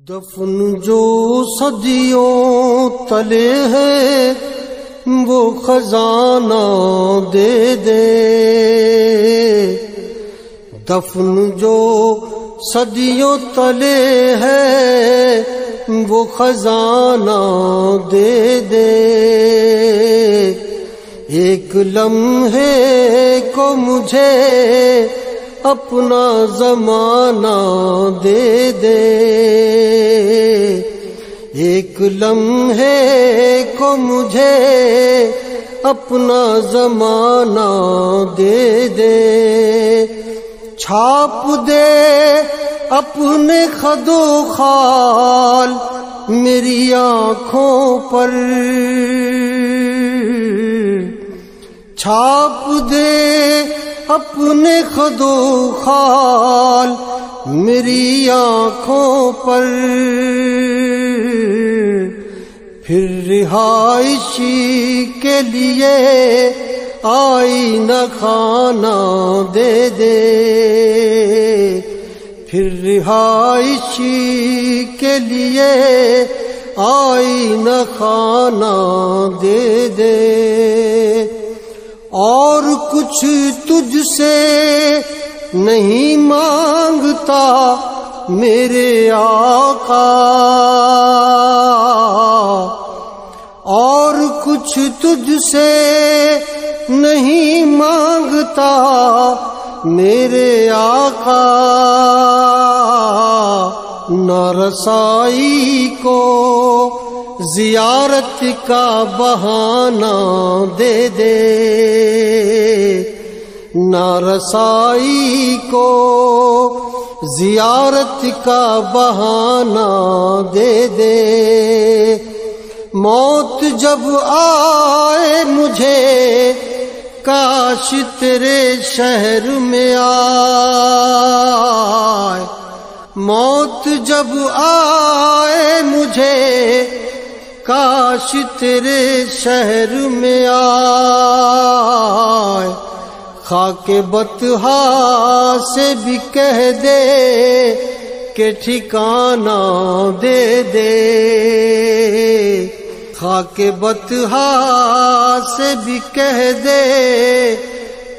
दफन जो सदियों तले है, वो खजाना दे दे। दफन जो सदियों तले है, वो खजाना दे दे। एक लम्हे को मुझे अपना जमाना दे दे। एक लम्हे को मुझे अपना जमाना दे दे। छाप दे अपने खदो खाल मेरी आँखों पर। छाप दे अपने खदो खाल मेरी आँखों पर। फिर रिहायशी के लिए आई न खाना दे दे। फिर रिहायशी के लिए आई न खाना दे दे। और कुछ तुझसे नहीं माँगता मेरे आका। और कुछ तुझसे नहीं माँगता मेरे आका। न रसाई को जियारत का बहाना दे दे। नारसाई को जियारत का बहाना दे दे। मौत जब आए मुझे, काश तेरे शहर में आए। मौत जब आए मुझे, काश तेरे शहर में आए। खाके बतहा से भी कह दे के ठिकाना दे दे। खाके बतहा से भी कह दे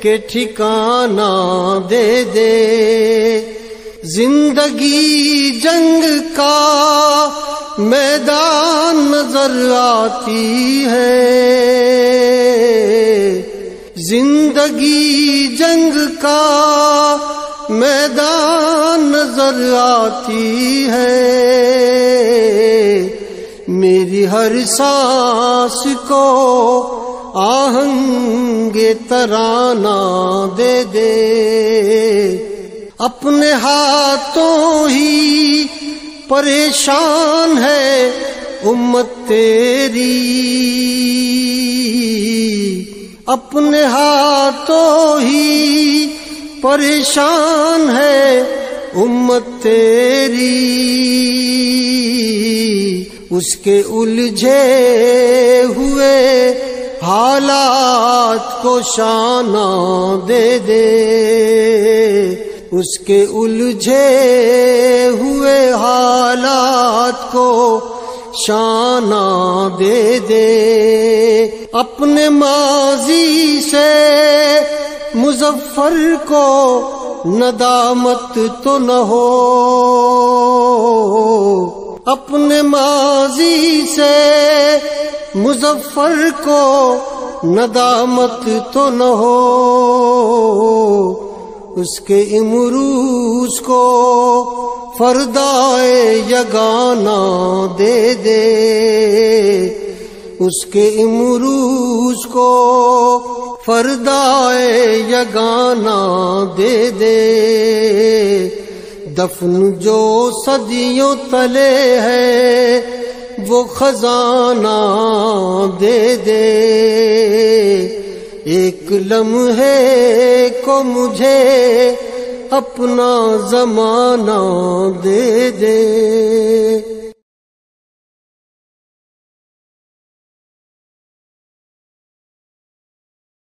के ठिकाना दे दे। ज़िंदगी जंग का मैदान नज़र आती है। ज़िंदगी जंग का मैदान नज़र आती है। मेरी हर सांस को आहंगे तराना दे दे। अपने हाथों ही परेशान है उम्मत तेरी। अपने हाथों ही परेशान है उम्मत तेरी। उसके उलझे हुए हालात को शाना दे दे। उसके उलझे हुए हालात को शाना दे दे। अपने माजी से मुजफ्फर को नदामत तो न हो। अपने माजी से मुजफ्फर को नदामत तो न हो। उसके इमरूज को फरदाए यगाना दे दे। उसके इमरूज को फरदाए यगाना दे दे। दफन जो सदियों तले है, वो खजाना दे दे। एक लम्हे को मुझे अपना जमाना दे दे।